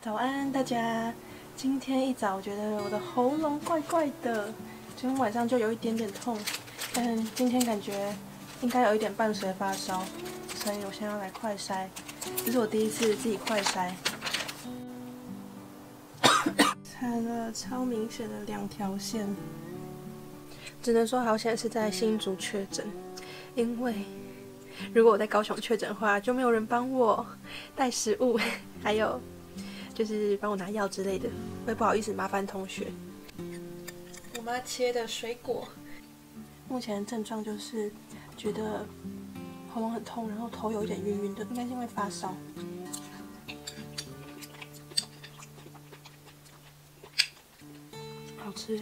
早安，大家！今天一早，我觉得我的喉咙怪怪的，昨天晚上就有一点点痛，但今天感觉应该有一点伴随发烧，所以我现在要来快筛。这是我第一次自己快筛，踩了超明显的两条线，只能说好险是在新竹确诊，因为如果我在高雄确诊的话，就没有人帮我带食物，还有。就是帮我拿药之类的，会不好意思麻烦同学。我妈切的水果，目前症状就是觉得喉咙很痛，然后头有一点晕晕的，应该是因为发烧。好吃。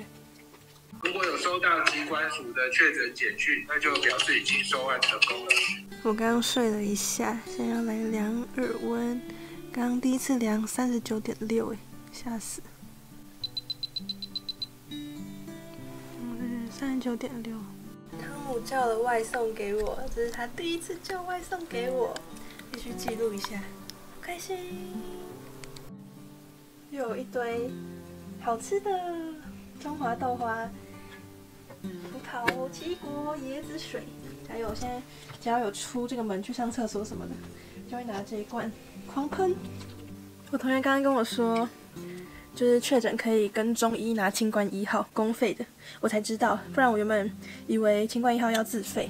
如果有收到机关署的确诊简讯，那就表示已经收案成功了。我刚刚睡了一下，现在要来量耳温。刚刚第一次量三十九点六，哎，吓死！嗯，三十九点六。叫了外送给我，这是他第一次叫外送给我，必须记录一下，开心！又有一堆好吃的中华豆花、葡萄、奇异果、椰子水，还有现在只要有出这个门去上厕所什么的，就会拿这一罐。狂喷！我同学刚刚跟我说，就是确诊可以跟中医拿清冠一号公费的，我才知道，不然我原本以为清冠一号要自费。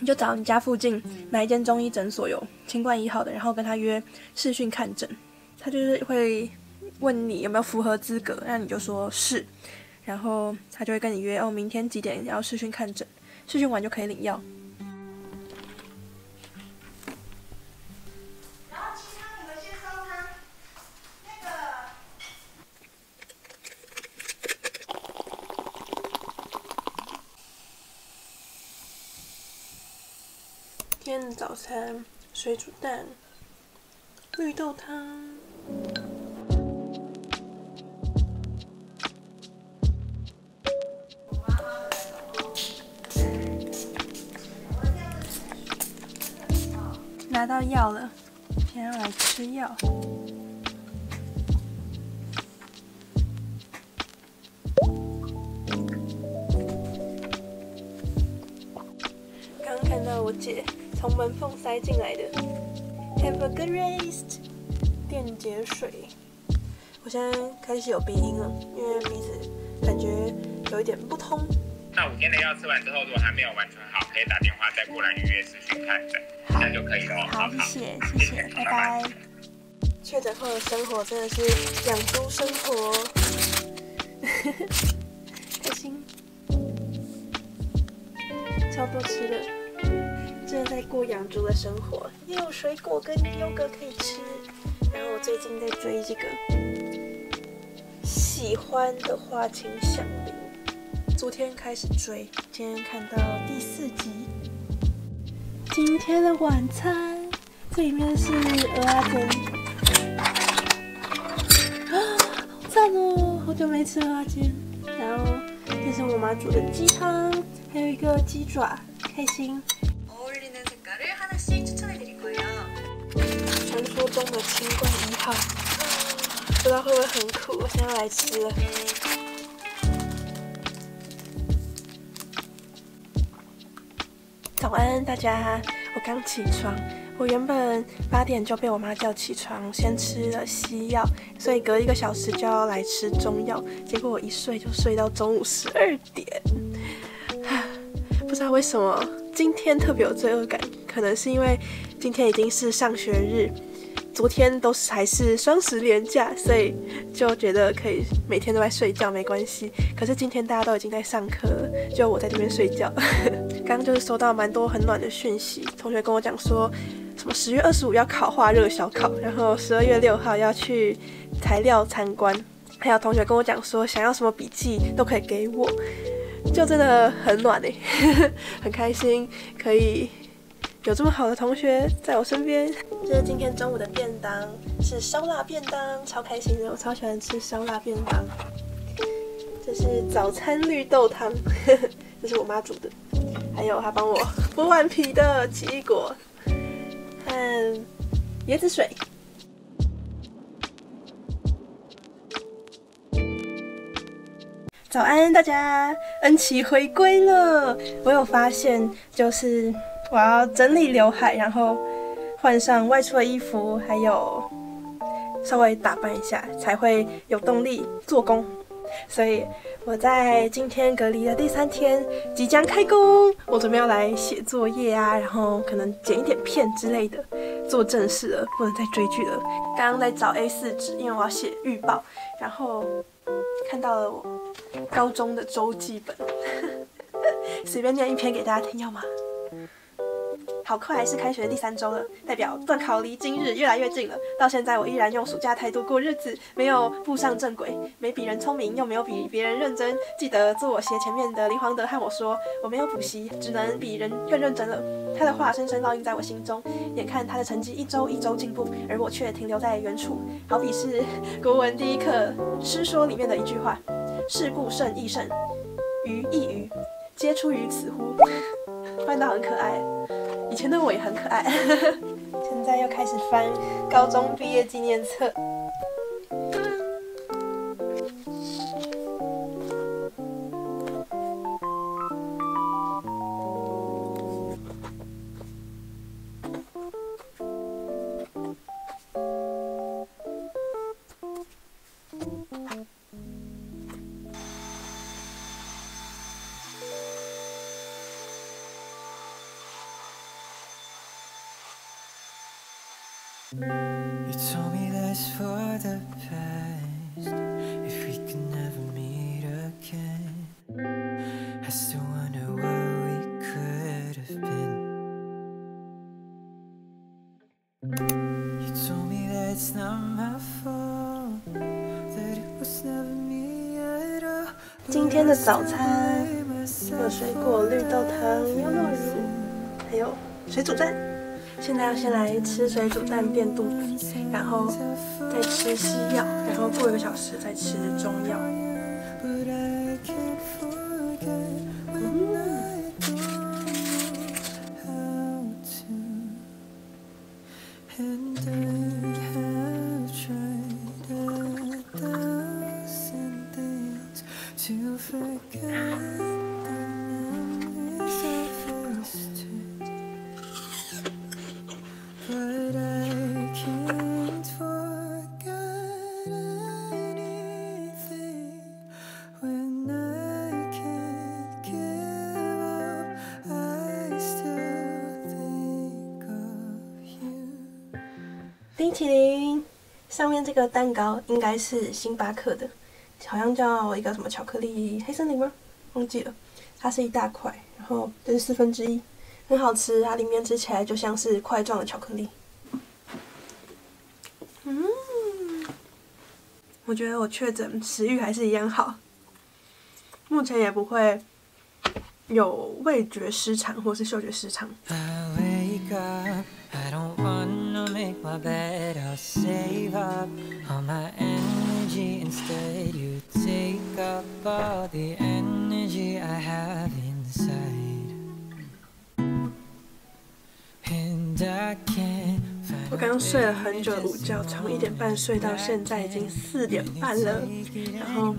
你就找你家附近哪一间中医诊所有清冠一号的，然后跟他约视讯看诊，他就是会问你有没有符合资格，那你就说是，然后他就会跟你约哦，明天几点要视讯看诊，视讯完就可以领药。早餐：水煮蛋、绿豆汤。拿到药了，现在要来吃药。从门缝塞进来的，Have a good rest，电解水。我现在开始有鼻音了，因为鼻子感觉有一点不通。那五天的药吃完之后，如果还没有完全好，可以打电话再过来预约咨询看诊，这样就可以了。好，谢谢，谢谢，拜拜。确诊后的生活真的是养猪生活，开心，超多吃的。正在过养猪的生活，也有水果跟优格可以吃。然后我最近在追这个喜欢的花情响铃，昨天开始追，今天看到第四集。今天的晚餐，这里面是鹅阿珍，啊，好赞哦！好久没吃鹅阿珍。然后这是我妈煮的鸡汤，还有一个鸡爪，开心。传说中的清冠一号，不知道会不会很苦，我现在来吃了。早安，大家！我刚起床，我原本八点就被我妈叫起床，先吃了西药，所以隔一个小时就要来吃中药。结果我一睡就睡到中午十二点，不知道为什么今天特别有罪恶感。可能是因为今天已经是上学日，昨天都是还是双十连假，所以就觉得可以每天都在睡觉没关系。可是今天大家都已经在上课了，就我在这边睡觉。刚刚就是收到蛮多很暖的讯息，同学跟我讲说，什么十月二十五要考化热小考，然后十二月六号要去材料参观，还有同学跟我讲说，想要什么笔记都可以给我，就真的很暖哎，很开心可以。有这么好的同学在我身边。这是今天中午的便当，是烧腊便当，超开心的，我超喜欢吃烧腊便当。这是早餐绿豆汤，这是我妈煮的，还有她帮我剥完皮的奇异果和椰子水。早安，大家，恩琪回归了。我有发现，就是我要整理刘海，然后换上外出的衣服，还有稍微打扮一下，才会有动力做工。所以我在今天隔离的第三天即将开工，我准备要来写作业啊，然后可能剪一点片之类的，做正事了，不能再追剧了。刚刚在找 A4 纸，因为我要写预报，然后看到了我高中的周记本，随便念一篇给大家听，要吗？好快，是开学第三周了，代表段考离今日越来越近了。到现在，我依然用暑假态度过日子，没有步上正轨，没比人聪明，又没有比别人认真。记得坐我斜前面的林黄德和我说，我没有补习，只能比人更认真了。他的话深深烙印在我心中。眼看他的成绩一周一周进步，而我却停留在原处，好比是国文第一课诗说里面的一句话：事故胜亦胜，于亦于，皆出于此乎？翻到很可爱。以前的我也很可爱，现在又开始翻高中毕业纪念册。You told me that's for the past. If we could never meet again, I still wonder what we could have been. You told me that it's not my fault, that it was never me at all. 今天的早餐有水果绿豆汤、优酪乳，还有水煮蛋。 现在要先来吃水煮蛋垫肚子，然后再吃西药，然后过一个小时再吃中药。冰淇淋上面这个蛋糕应该是星巴克的，好像叫一个什么巧克力黑森林吗？忘记了，它是一大块，然后这是四分之一，很好吃，它里面吃起来就像是块状的巧克力。嗯，我觉得我确诊食欲还是一样好，目前也不会有味觉失常或是嗅觉失常。Make my bed. I'll save up all my energy instead. You take up all the energy I have inside. And I can't 我刚刚睡了很久的午觉，从一点半睡到现在已经四点半了。然后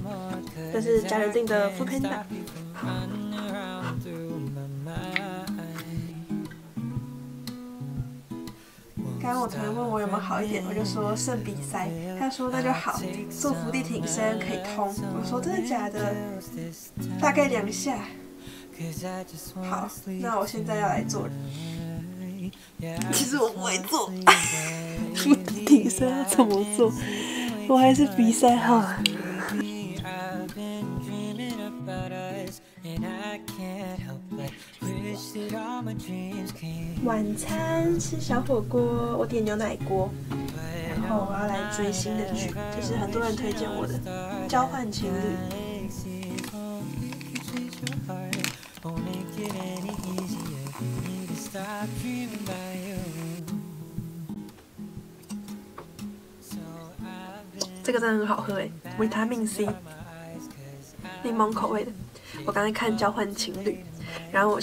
这是家人订的 f o o 刚刚我同学问我有没有好一点，我就说肾鼻塞，他说那就好，做伏地挺身可以通。我说真的假的？大概两下。好，那我现在要来做。其实我不会做，伏地挺身要怎么做？我还是鼻塞好了。晚餐吃小火锅，我点牛奶锅，然后我要来追新的剧，就是很多人推荐我的《交换情侣》。这个真的很好喝哎，维他命 C，柠檬口味的。我刚才看《交换情侣》，然后我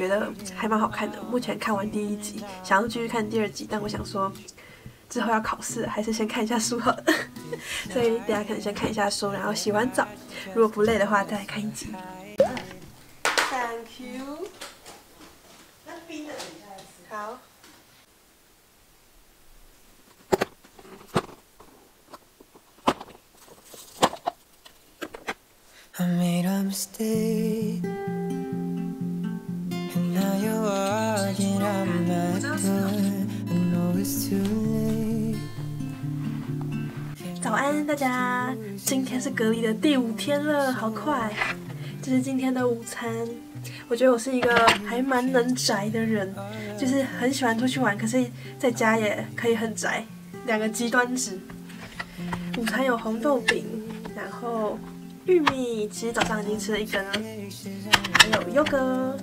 觉得还蛮好看的。目前看完第一集，想要继续看第二集，但我想说之后要考试，还是先看一下书好了。所以大家可能先看一下书，然后洗完澡，如果不累的话再来看一集。Thank you。那冰的等一下吃。好。I made a mistake. 早安，大家！今天是隔离的第五天了，好快！这是今天的午餐。我觉得我是一个还蛮能宅的人，就是很喜欢出去玩，可是在家也可以很宅，两个极端值。午餐有红豆饼，然后玉米，其实早上已经吃了一根了，还有优格。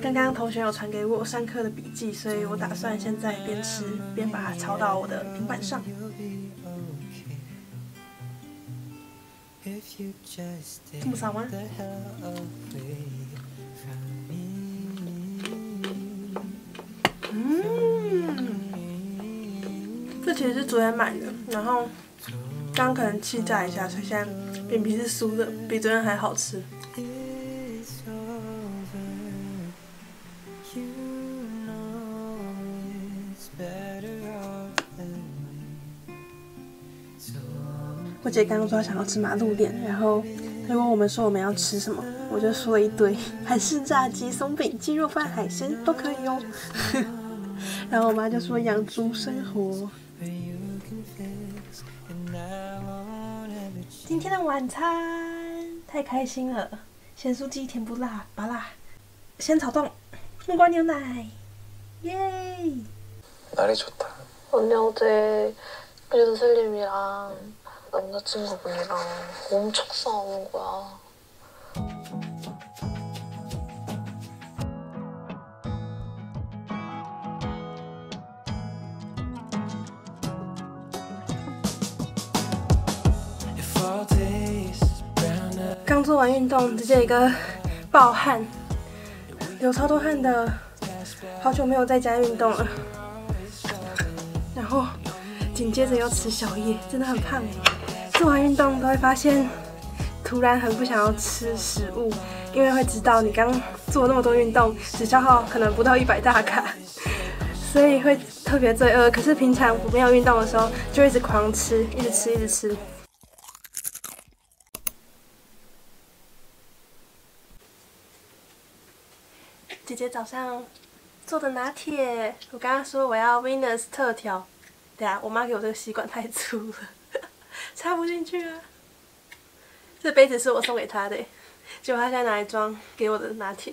刚刚同学有传给我上课的笔记，所以我打算现在边吃边把它抄到我的平板上。这么少吗？嗯，这其实是昨天买的，然后刚可能气炸一下，所以现在饼皮是酥的，比昨天还好吃。姐刚刚说想要吃马路脸，然后她问我们说我们要吃什么，我就说了一堆，韩式炸鸡、松饼、鸡肉饭、海鲜都可以哦。然后我妈就说养猪生活。今天的晚餐太开心了，咸酥鸡甜不辣，麻辣，鲜草冻，木瓜牛奶，耶！ 날이 좋다. 언니 어제 유슬림이랑 남자친구분이랑 엄청 싸우는 거야. If all days brown up. 刚做完运动，直接一个暴汗，流超多汗的，好久没有在家运动了。然后紧接着又吃宵夜，真的很胖哎。 做完运动都会发现，突然很不想要吃食物，因为会知道你刚做那么多运动，只消耗可能不到一百大卡，所以会特别罪恶。可是平常我没有运动的时候，就一直狂吃，一直吃，一直吃。姐姐早上做的拿铁，我刚刚说我要 Venus 特调，对啊，我妈给我这个吸管太粗了，插不进去啊。这杯子是我送给他的，结果他现在拿来装给我的拿铁。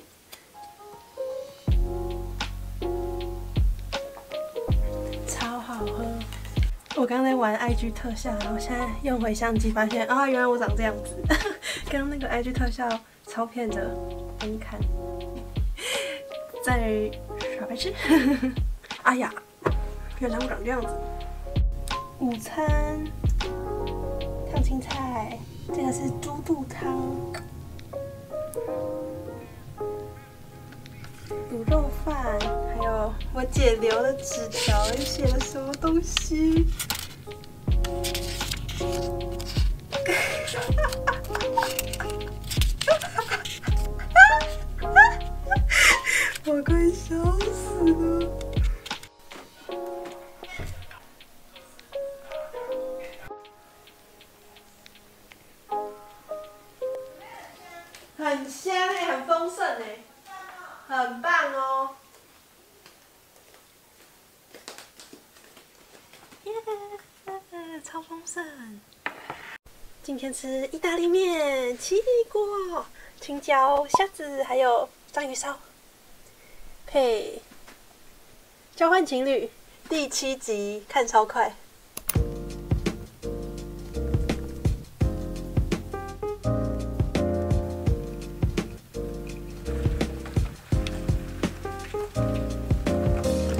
超好喝！我刚才玩 IG 特效，然后现在用回相机发现，啊，原来我长这样子。刚刚那个 IG 特效超骗的，给你看。在耍白痴。哎呀，原来我长这样子。午餐，烫青菜，这个是猪肚汤，卤肉饭，还有我姐留的纸条，又写了什么东西？我快笑死了！超丰盛！今天吃意大利面、奇异果、青椒、虾子，还有章鱼烧。配交换情侣第七集看超快。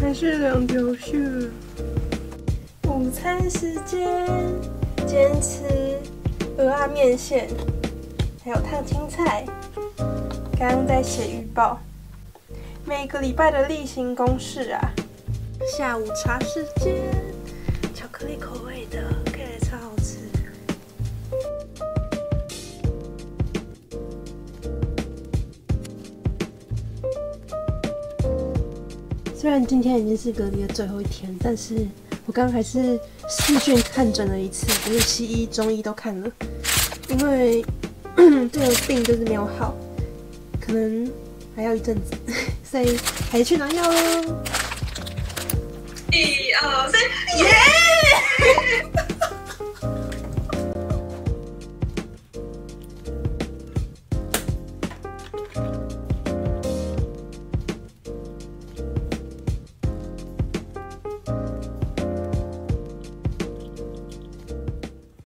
还是两条线。餐时间，坚持鹅啊面线，还有烫青菜。刚刚在写预报，每个礼拜的例行公事啊。下午茶时间，巧克力口味的，看起来超好吃。虽然今天已经是隔离的最后一天，但是我刚刚还是试卷看诊了一次，就是西医、中医都看了，因为 这个病就是没有好，可能还要一阵子，所以还去拿药喽。一二三，耶！